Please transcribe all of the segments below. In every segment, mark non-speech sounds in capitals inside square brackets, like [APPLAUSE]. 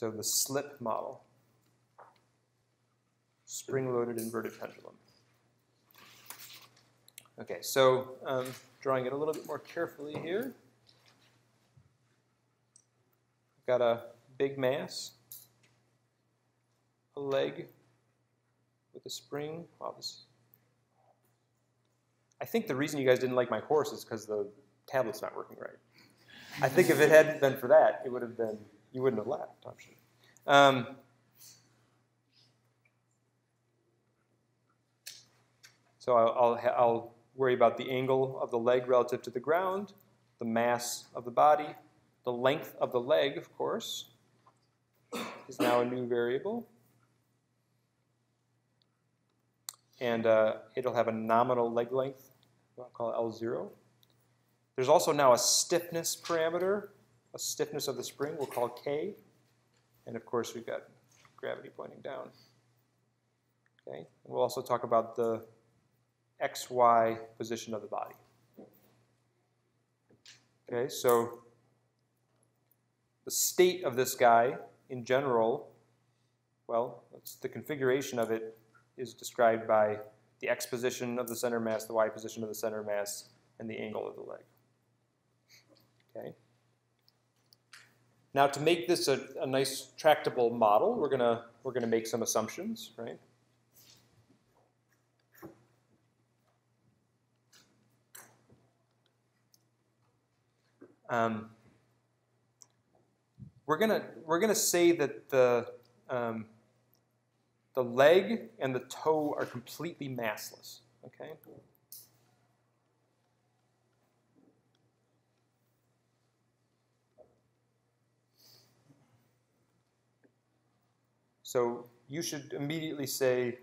So the slip model, spring-loaded inverted pendulum. Okay, so um, drawing it a little bit more carefully here. Got a big mass, a leg with a spring. Wow, this. I think the reason you guys didn't like my course is because the tablet's not working right. I think if it hadn't been for that, it would have been you wouldn't have left. I'm sure. Um, so I'll, I'll, I'll worry about the angle of the leg relative to the ground, the mass of the body, the length of the leg, of course, is now a new variable. And uh, it'll have a nominal leg length, I'll call it L0. There's also now a stiffness parameter, a stiffness of the spring we'll call K. And of course, we've got gravity pointing down. Okay, and we'll also talk about the XY position of the body. Okay, so the state of this guy in general, well, the configuration of it is described by the x position of the center mass, the y position of the center mass, and the angle of the leg. Okay. Now to make this a, a nice tractable model, we're gonna we're gonna make some assumptions, right? Um, we're gonna we're gonna say that the um, the leg and the toe are completely massless. Okay. So you should immediately say,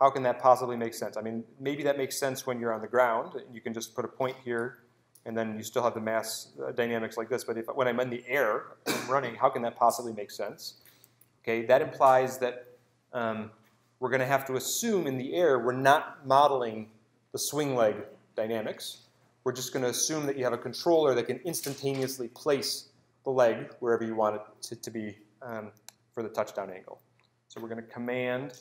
how can that possibly make sense? I mean, maybe that makes sense when you're on the ground. You can just put a point here, and then you still have the mass uh, dynamics like this. But if, when I'm in the air, [CLEARS THROAT] I'm running, how can that possibly make sense? Okay, that implies that um, we're going to have to assume in the air we're not modeling the swing leg dynamics. We're just going to assume that you have a controller that can instantaneously place the leg wherever you want it to, to be um, for the touchdown angle. So we're going to command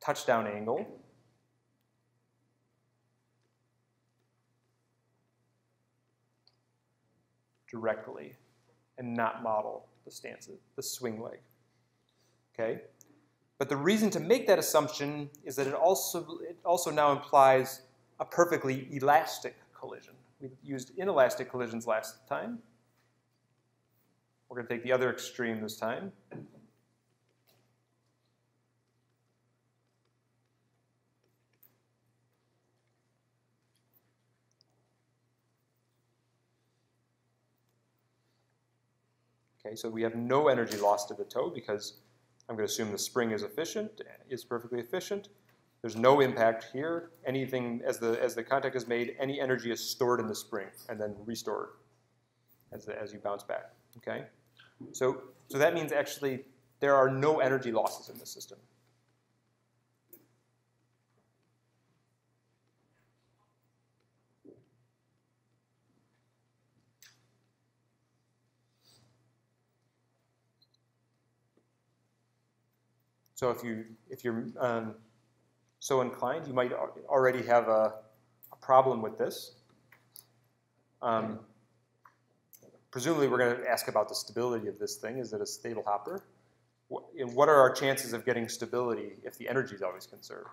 touchdown angle. directly and not model the stance, the swing leg. Okay? But the reason to make that assumption is that it also, it also now implies a perfectly elastic collision. We used inelastic collisions last time. We're going to take the other extreme this time. Okay, so we have no energy lost to the toe because I'm going to assume the spring is efficient, is perfectly efficient. There's no impact here. Anything, as the, as the contact is made, any energy is stored in the spring and then restored as, the, as you bounce back, okay? So, so that means actually there are no energy losses in the system. So if you if you're um, so inclined, you might already have a, a problem with this. Um, presumably we're going to ask about the stability of this thing. Is it a stable hopper? What are our chances of getting stability if the energy is always conserved?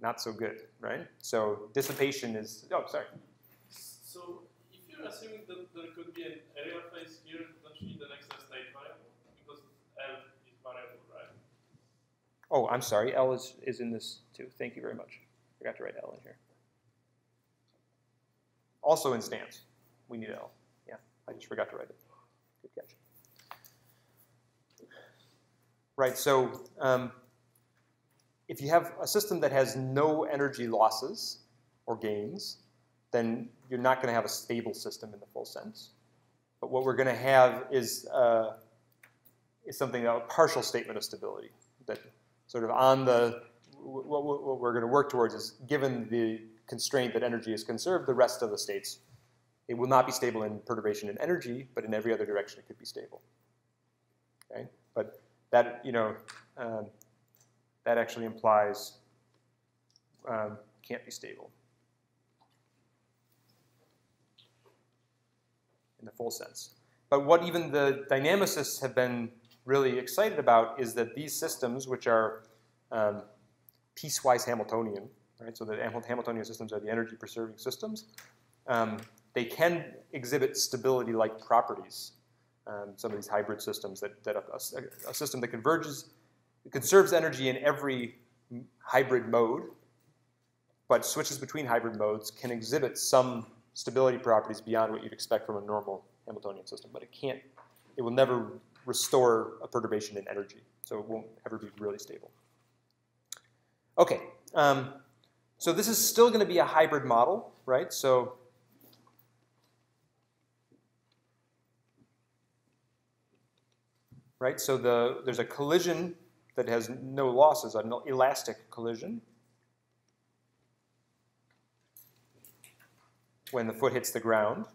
Not so good, right? So dissipation is, oh, sorry. So if you're assuming that there could be an aerial phase here, potentially the next state variable, because L is variable, right? Oh, I'm sorry, L is, is in this too. Thank you very much. I forgot to write L in here. Also in stance, we need L. I just forgot to write it. Good catch. Right, so um, if you have a system that has no energy losses or gains, then you're not going to have a stable system in the full sense. But what we're going to have is, uh, is something, a partial statement of stability. That sort of on the, what, what we're going to work towards is given the constraint that energy is conserved, the rest of the states It will not be stable in perturbation and energy, but in every other direction it could be stable. Okay, but that you know um, that actually implies um, can't be stable in the full sense. But what even the dynamicists have been really excited about is that these systems, which are um, piecewise Hamiltonian, right? So the Hamiltonian systems are the energy preserving systems. Um, they can exhibit stability-like properties. Um, some of these hybrid systems that, that a, a, system that converges, conserves energy in every hybrid mode, but switches between hybrid modes can exhibit some stability properties beyond what you'd expect from a normal Hamiltonian system, but it can't, it will never restore a perturbation in energy, so it won't ever be really stable. Okay, um, so this is still going to be a hybrid model, right? So right? So the, there's a collision that has no losses, an elastic collision. When the foot hits the ground.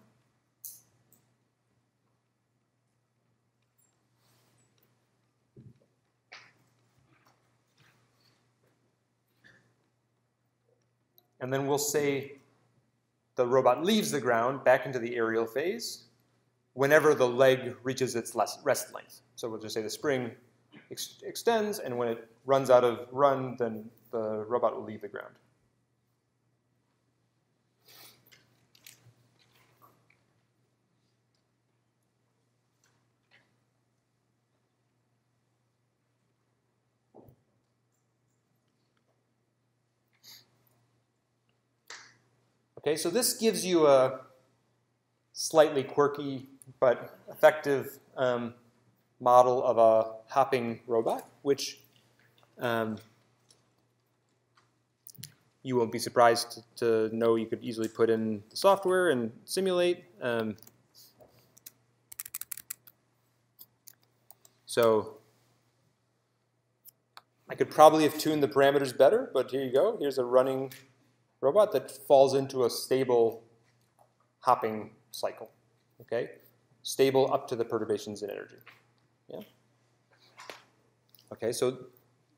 And then we'll say the robot leaves the ground back into the aerial phase whenever the leg reaches its rest length. So we'll just say the spring ex extends, and when it runs out of run, then the robot will leave the ground. Okay, so this gives you a slightly quirky but effective um, model of a hopping robot, which um, you won't be surprised to, know you could easily put in the software and simulate. Um, so I could probably have tuned the parameters better, but here you go. Here's a running robot that falls into a stable hopping cycle. Okay, stable up to the perturbations in energy. Yeah. Okay, so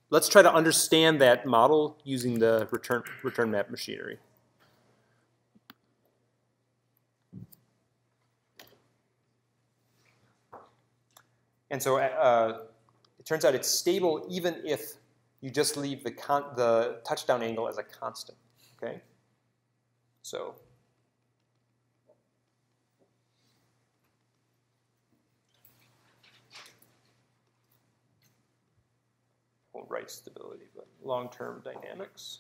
let's try to understand that model using the return return map machinery. And so uh, it turns out it's stable even if you just leave the, the touchdown angle as a constant. Okay, so won't write stability, but long-term dynamics.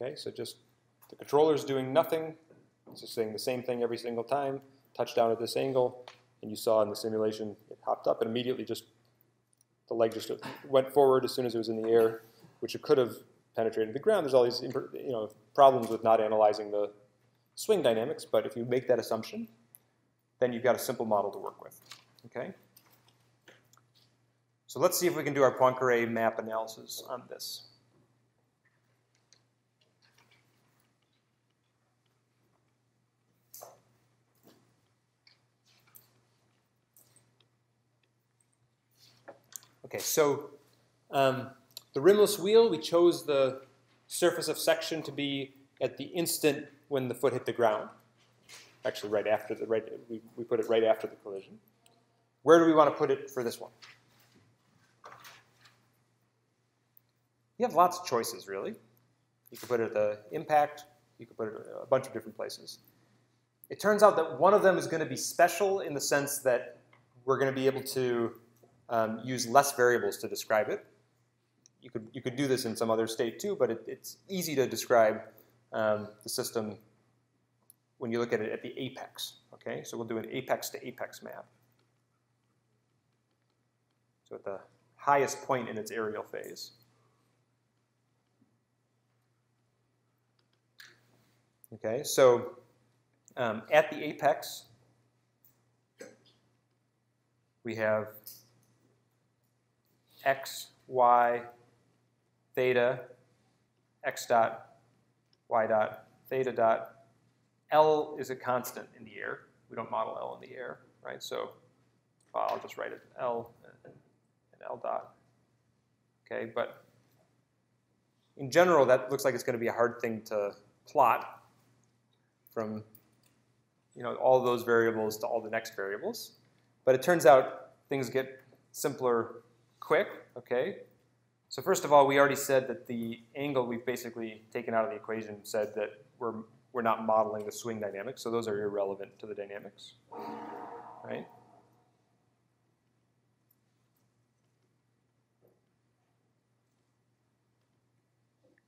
Okay, so just the controller is doing nothing. It's just saying the same thing every single time. Touchdown at this angle, and you saw in the simulation it hopped up and immediately just the leg just went forward as soon as it was in the air, which it could have penetrated the ground. There's all these you know problems with not analyzing the swing dynamics, but if you make that assumption, then you've got a simple model to work with. Okay. So let's see if we can do our Poincare map analysis on this. Okay, so um, the rimless wheel, we chose the surface of section to be at the instant when the foot hit the ground. Actually, right after the right, we, we put it right after the collision. Where do we want to put it for this one? You have lots of choices, really. You could put it at the impact. You could put it a bunch of different places. It turns out that one of them is going to be special in the sense that we're going to be able to um, use less variables to describe it. You could, you could do this in some other state too, but it, it's easy to describe um, the system when you look at it at the apex. Okay, so we'll do an apex to apex map. So at the highest point in its aerial phase. Okay, so um, at the apex, we have x, y, theta, x dot, y dot, theta dot. L is a constant in the air. We don't model L in the air, right? So well, I'll just write it L and L dot. Okay, but in general, that looks like it's going to be a hard thing to plot from you know, all those variables to all the next variables. But it turns out things get simpler quick, okay? So first of all, we already said that the angle we've basically taken out of the equation said that we're, we're not modeling the swing dynamics, so those are irrelevant to the dynamics, right?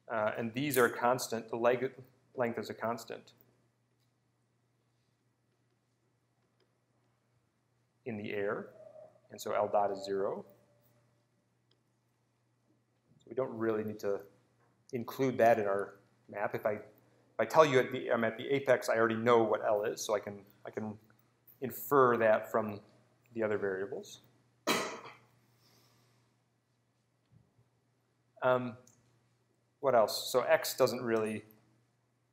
Uh, and these are constant, the leg length is a constant. in the air, and so L dot is zero. We don't really need to include that in our map. If I, if I tell you at the, I'm at the apex, I already know what L is, so I can, I can infer that from the other variables. Um, what else? So x doesn't really,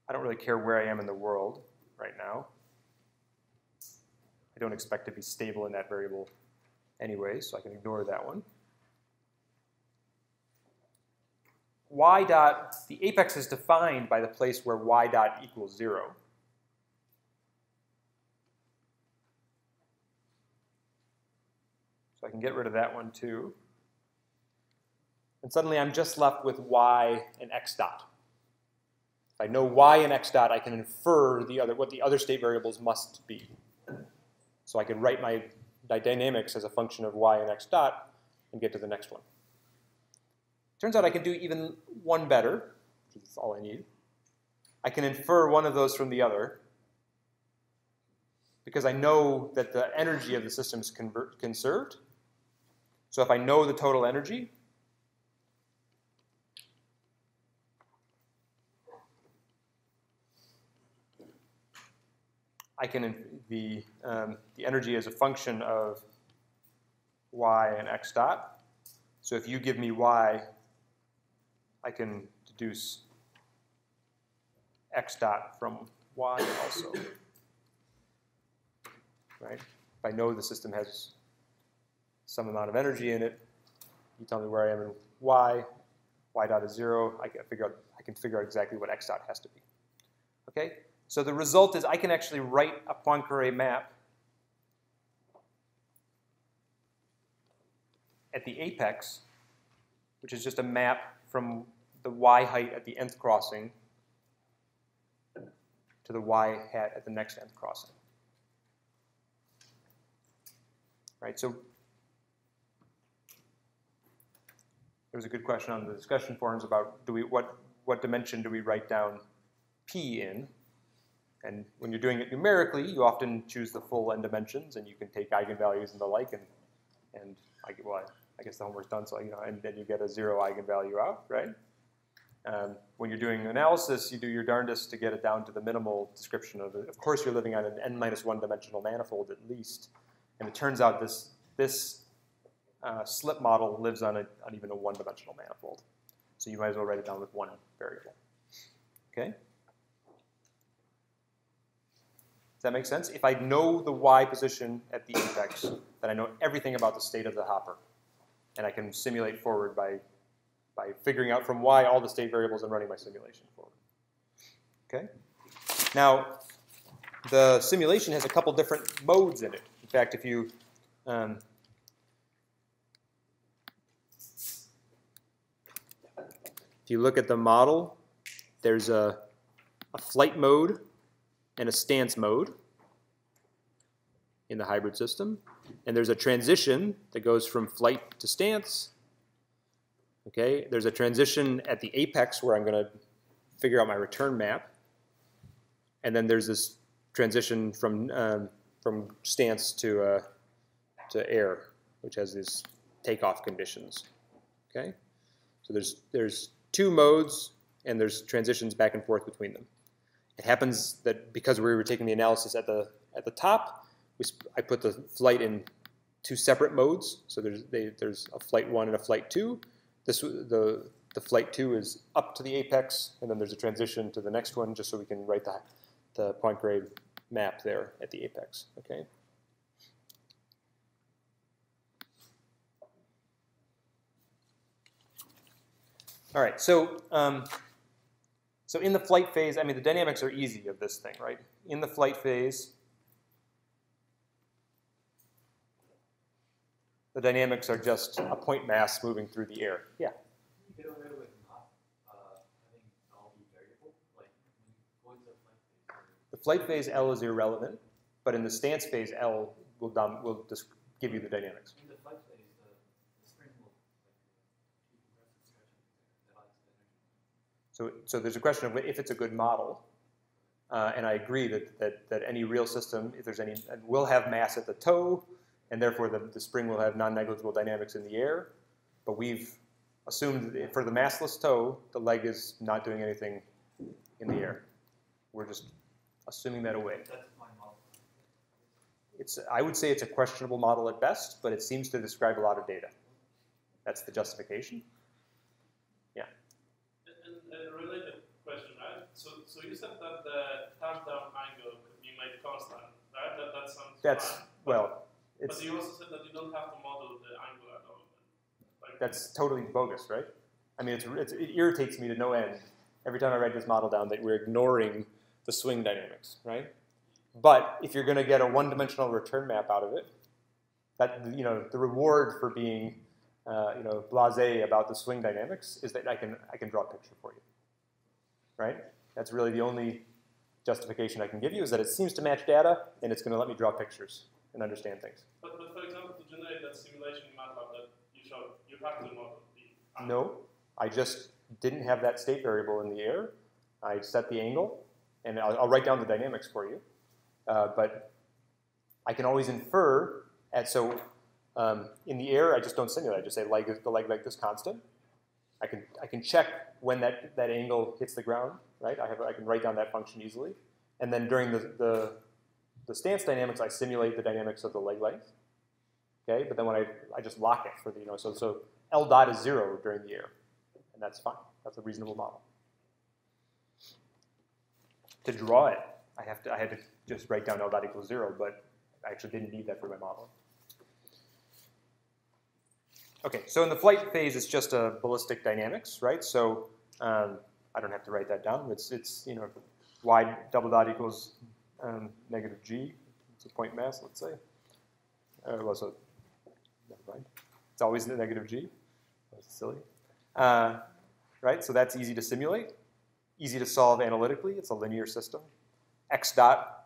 I don't really care where I am in the world right now. I don't expect to be stable in that variable anyway, so I can ignore that one. Y dot, the apex is defined by the place where y dot equals 0. So I can get rid of that one too. And suddenly I'm just left with y and x dot. If I know y and x dot, I can infer the other, what the other state variables must be. So I can write my, my dynamics as a function of y and x dot and get to the next one. Turns out I can do even one better, which is all I need. I can infer one of those from the other because I know that the energy of the system is conserved. So if I know the total energy, I can, the, um, the energy is a function of y and x dot. So if you give me y, I can deduce x dot from y also. Right? If I know the system has some amount of energy in it, you tell me where I am in y, y dot is zero, I can figure out, I can figure out exactly what x dot has to be. Okay? So the result is I can actually write a Poincare map at the apex, which is just a map from the y height at the nth crossing to the y hat at the next nth crossing. Right, so there was a good question on the discussion forums about do we what what dimension do we write down p in? And when you're doing it numerically, you often choose the full n dimensions, and you can take eigenvalues and the like, and and I, well, I guess the homework's done, so you know, and then you get a zero eigenvalue out, right? Um, when you're doing analysis, you do your darndest to get it down to the minimal description of it. Of course, you're living on an n minus one dimensional manifold at least, and it turns out this this uh, slip model lives on, a, on even a one dimensional manifold. So you might as well write it down with one variable. Okay. Does that make sense? If I know the y position at the apex, then I know everything about the state of the hopper. And I can simulate forward by, by figuring out from y all the state variables and running my simulation forward. Okay? Now, the simulation has a couple different modes in it. In fact, if you um, if you look at the model, there's a, a flight mode and a stance mode in the hybrid system. And there's a transition that goes from flight to stance. Okay, there's a transition at the apex where I'm going to figure out my return map. And then there's this transition from um, from stance to uh, to air, which has these takeoff conditions. Okay, so there's there's two modes and there's transitions back and forth between them. It happens that because we were taking the analysis at the at the top, we, I put the flight in two separate modes. So there's they, there's a flight one and a flight two. This the the flight two is up to the apex, and then there's a transition to the next one, just so we can write the the Poincare map there at the apex. Okay. All right, so um, so in the flight phase, I mean, the dynamics are easy of this thing, right? In the flight phase, the dynamics are just a point mass moving through the air. Yeah. get away with not uh, having all be variable? Like going to flight phase. The flight phase L is irrelevant, but in the stance phase L will dom- will just give you the dynamics. In the flight phase, the, the spring will like decompress and stretch and that adds the energy. So, so there's a question of if it's a good model, uh, and I agree that, that, that any real system, if there's any, will have mass at the toe, and therefore the, the spring will have non-negligible dynamics in the air. But we've assumed that for the massless toe, the leg is not doing anything in the air. We're just assuming that away. That's my model. It's, I would say it's a questionable model at best, but it seems to describe a lot of data. That's the justification. And, and a related question, right? So, so you said that the touchdown angle could be made constant, right? That, that sounds That's, fine. well, But you also said that you don't have to model the angle at all. Like, that's totally bogus, right? I mean, it's, it's, it irritates me to no end every time I write this model down that we're ignoring the swing dynamics, right? But if you're going to get a one-dimensional return map out of it, that you know the reward for being uh, you know blasé about the swing dynamics is that I can I can draw a picture for you, right? That's really the only justification I can give you is that it seems to match data and it's going to let me draw pictures and understand things. But, but for example, to generate that simulation in MATLAB that you showed, you have to model the. No, I just didn't have that state variable in the air. I set the angle, and I'll, I'll write down the dynamics for you. Uh, but I can always infer at so um, in the air, I just don't simulate. I just say leg the leg length is constant. I can I can check when that, that angle hits the ground, right? I have I can write down that function easily, and then during the, the the stance dynamics, I simulate the dynamics of the leg length. Okay, but then when I I just lock it for the you know so so L dot is zero during the air, and that's fine. That's a reasonable model. To draw it, I have to I had to just write down L dot equals zero, but I actually didn't need that for my model. Okay, so in the flight phase, it's just a ballistic dynamics, right? So um, I don't have to write that down. It's it's you know y double dot equals um, negative g. It's a point mass, let's say. Uh, well, so never mind. It's always the negative g. That's silly. Uh, right? So that's easy to simulate, easy to solve analytically. It's a linear system. X dot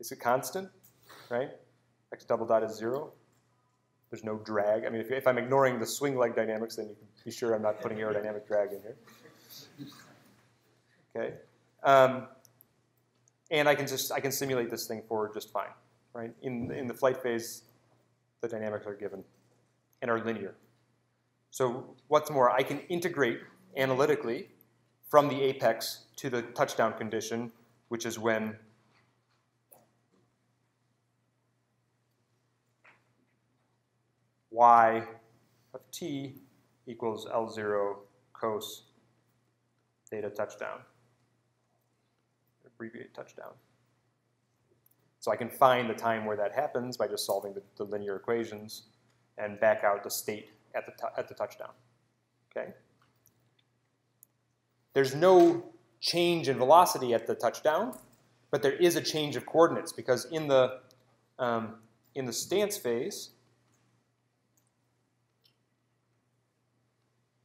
is a constant, right? X double dot is zero. There's no drag. I mean, if, if I'm ignoring the swing leg dynamics, then you can be sure I'm not putting aerodynamic drag in here. Okay. Um, and I can just I can simulate this thing forward just fine, right? In in the flight phase, the dynamics are given and are linear. So what's more, I can integrate analytically from the apex to the touchdown condition, which is when y of t equals L0 cos theta touchdown. Abbreviate touchdown. So I can find the time where that happens by just solving the, the linear equations and back out the state at the, at the touchdown. Okay? There's no change in velocity at the touchdown, but there is a change of coordinates because in the, um, in the stance phase,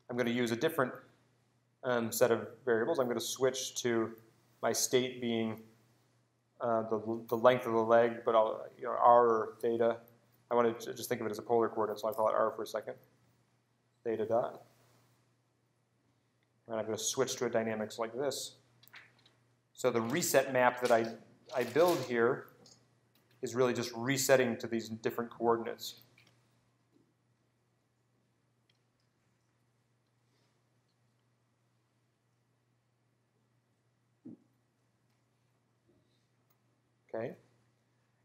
I'm going to use a different um, set of variables. I'm going to switch to my state being uh, the, the length of the leg, but I'll, you know, r or theta. I want to just think of it as a polar coordinate, so I'll call it r for a second. Theta dot. And I'm going to switch to a dynamics like this. So the reset map that I, I build here is really just resetting to these different coordinates. Okay?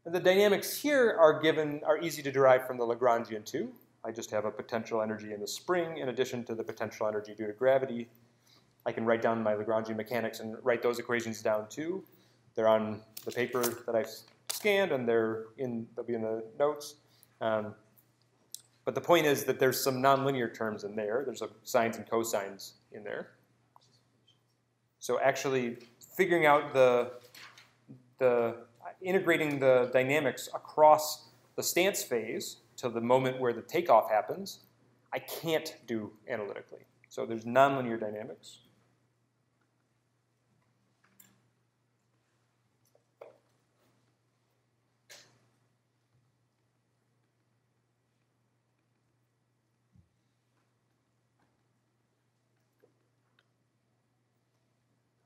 And the dynamics here are given are easy to derive from the Lagrangian too. I just have a potential energy in the spring in addition to the potential energy due to gravity. I can write down my Lagrangian mechanics and write those equations down too. They're on the paper that I've scanned and they're in they'll be in the notes. Um, but the point is that there's some nonlinear terms in there. There's a sines and cosines in there. So actually figuring out the, the integrating the dynamics across the stance phase to the moment where the takeoff happens, I can't do analytically. So there's nonlinear dynamics.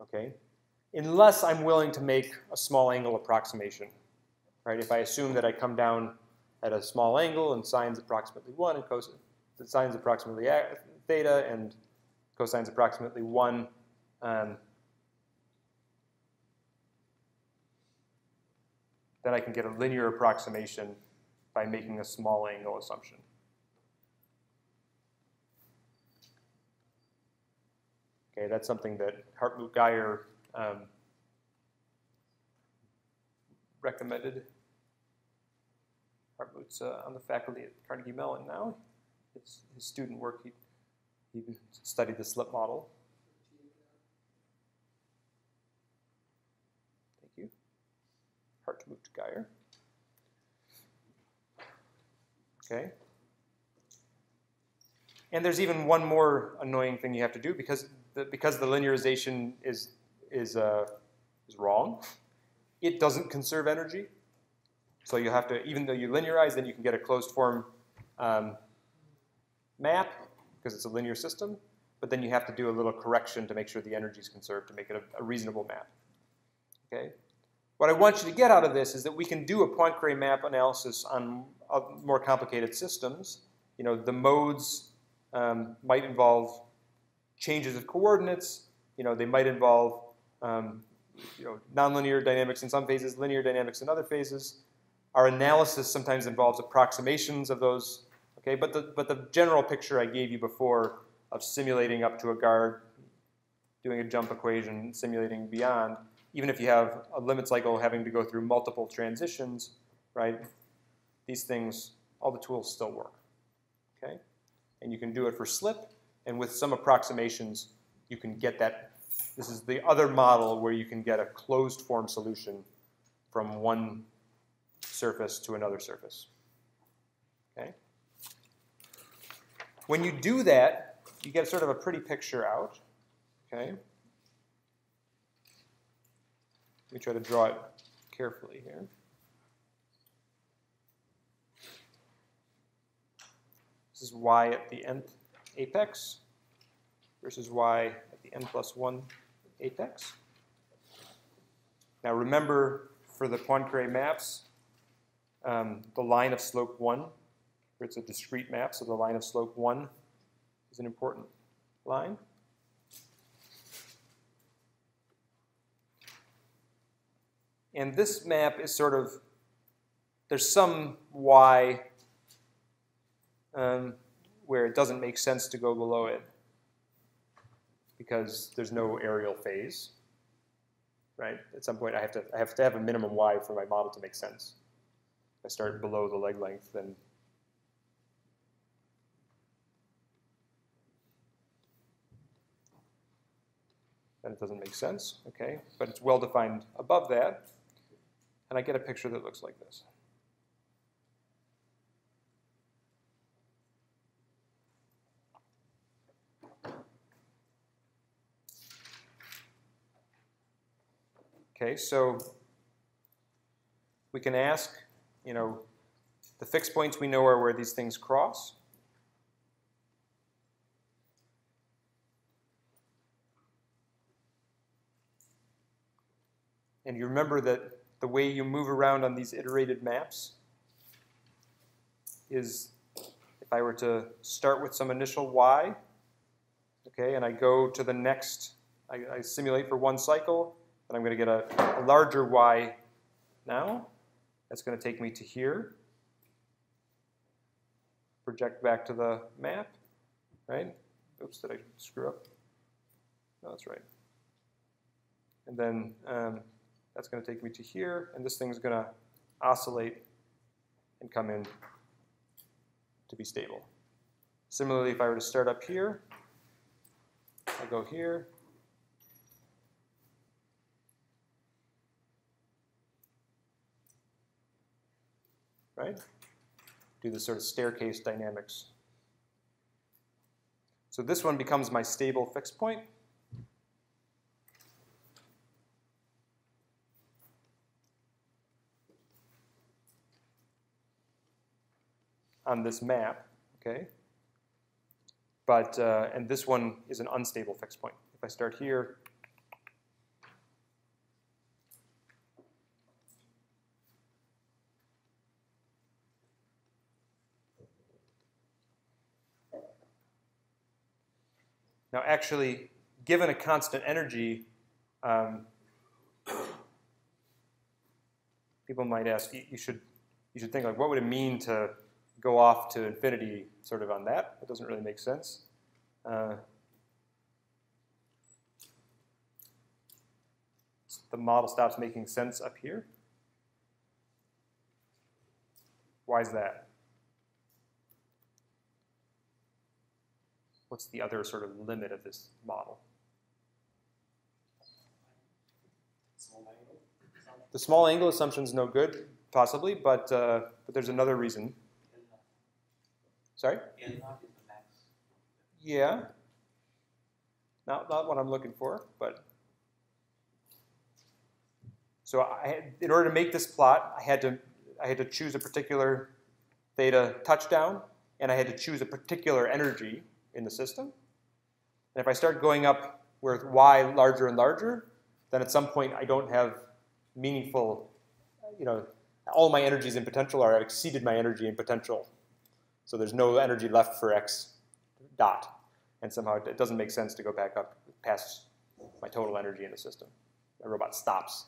Okay, unless I'm willing to make a small angle approximation, right? If I assume that I come down at a small angle and sines approximately 1 and cos sines approximately theta and cosines approximately 1, um, then I can get a linear approximation by making a small angle assumption. Okay, that's something that Hartmut Geyer um, recommended. Hartmut's uh, on the faculty at Carnegie Mellon now. His, his student work, he, he studied the slip model. Thank you. Hartmut Geyer. Okay. And there's even one more annoying thing you have to do because the, because the linearization is, is, uh, is wrong, it doesn't conserve energy. So you have to, even though you linearize, then you can get a closed form um, map because it's a linear system, but then you have to do a little correction to make sure the energy is conserved to make it a, a, reasonable map. Okay? What I want you to get out of this is that we can do a Poincare map analysis on uh, more complicated systems. You know, the modes um, might involve changes of coordinates. You know, they might involve um, you know, nonlinear dynamics in some phases, linear dynamics in other phases. Our analysis sometimes involves approximations of those. Okay, but the but the general picture I gave you before of simulating up to a guard, doing a jump equation, simulating beyond, even if you have a limit cycle having to go through multiple transitions, right? These things, all the tools still work. Okay, and you can do it for slip, and with some approximations, you can get that. This is the other model where you can get a closed form solution from one surface to another surface. Okay? When you do that, you get sort of a pretty picture out. Okay? Let me try to draw it carefully here. This is y at the nth apex versus y the n plus 1 apex. Now remember, for the Poincare maps, um, the line of slope 1, where it's a discrete map, so the line of slope 1 is an important line. And this map is sort of, there's some y um, where it doesn't make sense to go below it because there's no aerial phase, right? At some point, I have to I have to have a minimum y for my model to make sense. If I start below the leg length, then then it doesn't make sense, okay? But it's well defined above that, and I get a picture that looks like this. Okay, so we can ask, you know, the fixed points we know are where these things cross. And you remember that the way you move around on these iterated maps is if I were to start with some initial y, okay, and I go to the next, I, I simulate for one cycle, then I'm going to get a, a larger y now. That's going to take me to here. Project back to the map, right? Oops, did I screw up? No, that's right. And then um, that's going to take me to here, and this thing's going to oscillate and come in to be stable. Similarly, if I were to start up here, I go here, right? Do the sort of staircase dynamics. So this one becomes my stable fixed point. on this map, okay? But, uh, and this one is an unstable fixed point. If I start here, Now, actually, given a constant energy, um, people might ask, you should, you should think like, what would it mean to go off to infinity sort of on that? It doesn't really make sense. Uh, the model stops making sense up here. Why is that? What's the other sort of limit of this model? The small angle assumption is no good, possibly, but, uh, but there's another reason. Sorry? Yeah. Not, not what I'm looking for, but. So I in order to make this plot, I had to, I had to choose a particular theta touchdown, and I had to choose a particular energy in the system. And if I start going up with y larger and larger, then at some point I don't have meaningful, you know, all my energies in potential are I've exceeded my energy in potential. So there's no energy left for x dot. And somehow it doesn't make sense to go back up past my total energy in the system. The robot stops.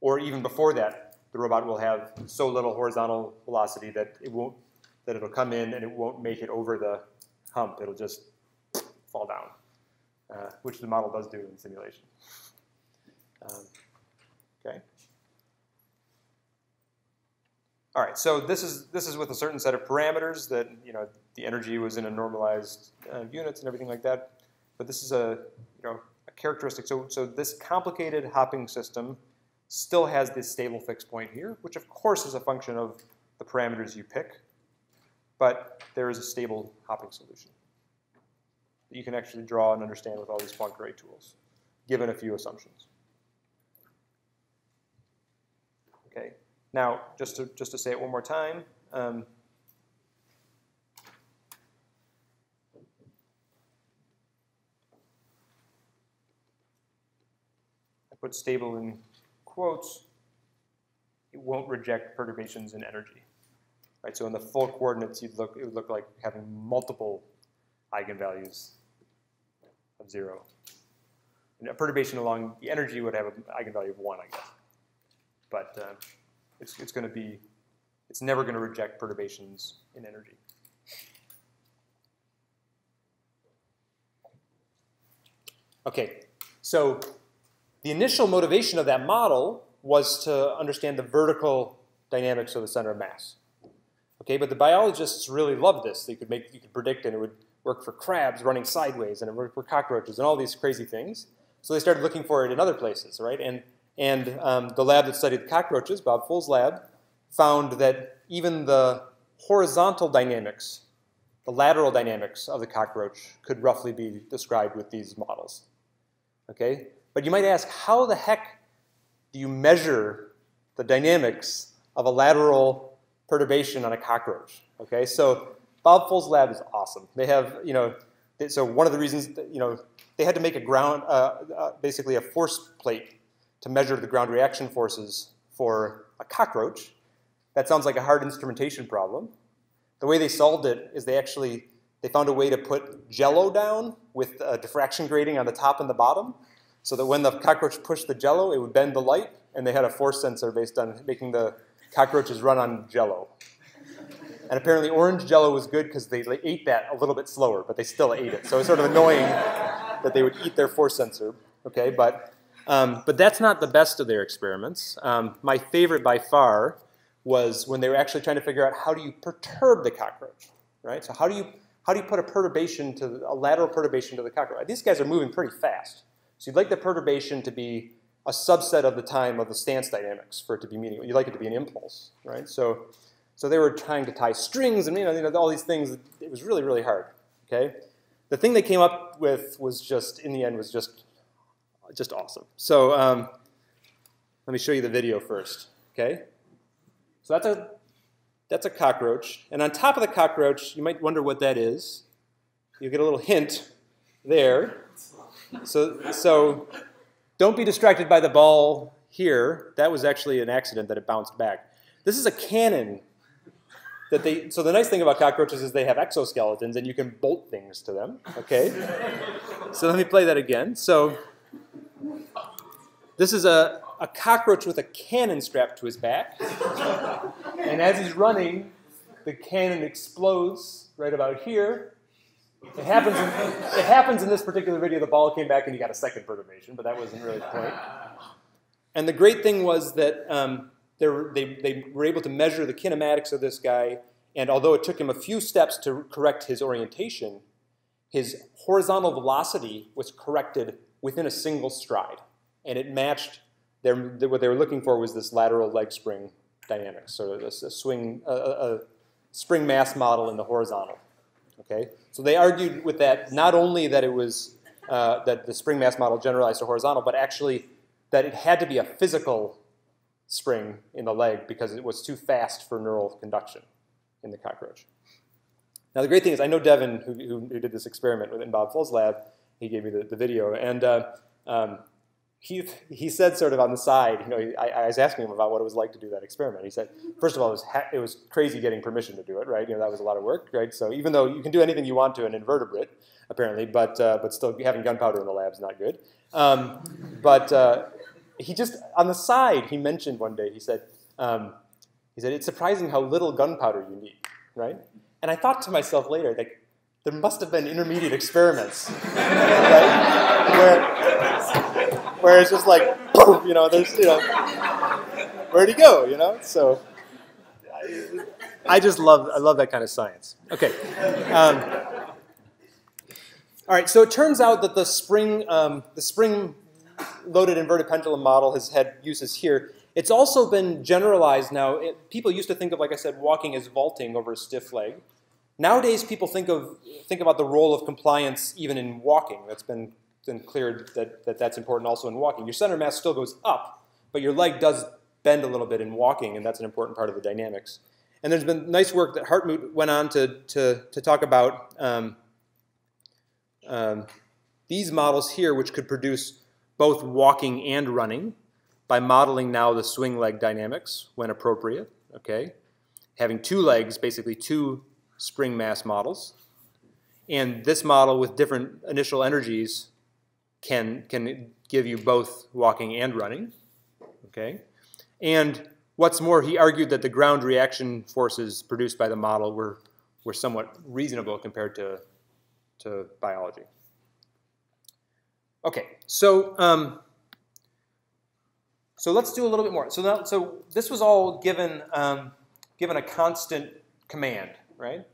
Or even before that, the robot will have so little horizontal velocity that it won't that it'll come in and it won't make it over the hump, it'll just fall down, uh, which the model does do in simulation. Um, okay. All right, so this is this is with a certain set of parameters that you know the energy was in a normalized uh, units and everything like that. But this is a you know a characteristic. So so this complicated hopping system still has this stable fixed point here, which of course is a function of the parameters you pick but there is a stable hopping solution that you can actually draw and understand with all these Poincare tools, given a few assumptions. Okay, now just to, just to say it one more time, um, I put stable in quotes, it won't reject perturbations in energy. Right? So in the full coordinates, you'd look, it would look like having multiple eigenvalues of zero. And a perturbation along the energy would have an eigenvalue of one, I guess. But uh, it's, it's going to be, it's never going to reject perturbations in energy. Okay, so the initial motivation of that model was to understand the vertical dynamics of the center of mass. Okay, but the biologists really loved this. They could make, you could predict, and it would work for crabs running sideways, and it worked for cockroaches, and all these crazy things. So they started looking for it in other places, right? And and um, the lab that studied cockroaches, Bob Full's lab, found that even the horizontal dynamics, the lateral dynamics of the cockroach, could roughly be described with these models. Okay, but you might ask, how the heck do you measure the dynamics of a lateral perturbation on a cockroach. Okay, so Bob Full's lab is awesome. They have, you know, so one of the reasons, that, you know, they had to make a ground, uh, uh, basically a force plate to measure the ground reaction forces for a cockroach. That sounds like a hard instrumentation problem. The way they solved it is they actually they found a way to put jello down with a diffraction grating on the top and the bottom, so that when the cockroach pushed the jello, it would bend the light and they had a force sensor based on making the cockroaches run on jello. And apparently, orange jello was good because they, ate that a little bit slower, but they still ate it. So it's sort of annoying that they would eat their force sensor. Okay, but um, but that's not the best of their experiments. Um, my favorite by far was when they were actually trying to figure out how do you perturb the cockroach, right? So how do you how do you put a perturbation to a lateral perturbation to the cockroach? These guys are moving pretty fast, so you'd like the perturbation to be a subset of the time of the stance dynamics for it to be meaningful. You'd like it to be an impulse, right? So so they were trying to tie strings and you know, you know all these things. It was really really hard. Okay, the thing they came up with was just in the end was just just awesome. So um, let me show you the video first. Okay, so that's a that's a cockroach, and on top of the cockroach, you might wonder what that is. You get a little hint there. So so don't be distracted by the ball here. That was actually an accident that it bounced back. This is a cannon that they, so the nice thing about cockroaches is they have exoskeletons and you can bolt things to them, okay? so let me play that again. So this is a, a cockroach with a cannon strapped to his back. and as he's running, the cannon explodes right about here. It happens, in, it happens in this particular video, the ball came back and you got a second perturbation, but that wasn't really the point. And the great thing was that um, they, were, they, were able to measure the kinematics of this guy, and although it took him a few steps to correct his orientation, his horizontal velocity was corrected within a single stride, and it matched their, what they were looking for was this lateral leg spring dynamics, so this a swing, a, a spring mass model in the horizontal. Okay, so they argued with that not only that it was uh, that the spring mass model generalized to horizontal, but actually that it had to be a physical spring in the leg because it was too fast for neural conduction in the cockroach. Now the great thing is I know Devin, who, who, who did this experiment in Bob Full's lab, he gave me the, the video, and uh, um, he, he said sort of on the side, you know, I, I, was asking him about what it was like to do that experiment. He said, first of all, it was, it was crazy getting permission to do it, right? You know, that was a lot of work, right? So even though you can do anything you want to an invertebrate, apparently, but, uh, but still having gunpowder in the lab is not good. Um, but uh, he just, on the side, he mentioned one day, he said, um, he said, it's surprising how little gunpowder you need, right? And I thought to myself later, like, there must have been intermediate experiments, [LAUGHS] right? Where, where it's just like, [LAUGHS] you know, there's, you know, where'd he go, you know? So I just love, I love that kind of science. Okay. Um, all right, so it turns out that the spring, um, the spring loaded inverted pendulum model has had uses here. It's also been generalized now. It, people used to think of, like I said, walking as vaulting over a stiff leg. Nowadays, people think of think about the role of compliance even in walking. That's been been cleared that, that that's important also in walking. Your center mass still goes up, but your leg does bend a little bit in walking, and that's an important part of the dynamics. And there's been nice work that Hartmut went on to, to, to talk about um, um, these models here, which could produce both walking and running by modeling now the swing leg dynamics when appropriate, okay? Having two legs, basically two spring mass models. And this model with different initial energies can, can give you both walking and running, okay? And what's more, he argued that the ground reaction forces produced by the model were, were somewhat reasonable compared to, to biology. Okay, so um, so let's do a little bit more. So now, so this was all given um, given a constant command, right?